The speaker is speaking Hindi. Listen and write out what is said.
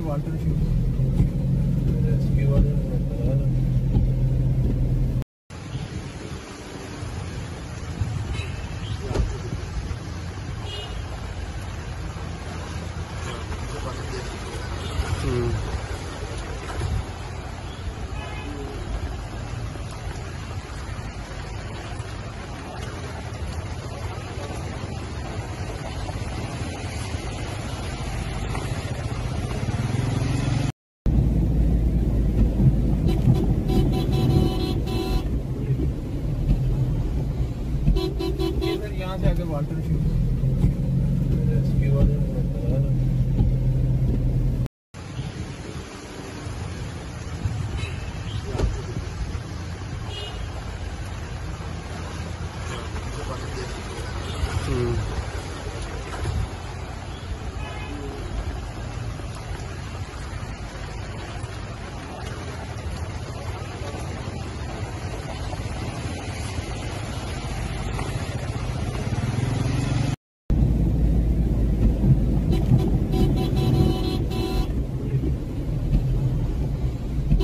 वाटर से फिर यहाँ से आगे वाटर शूट हम्म।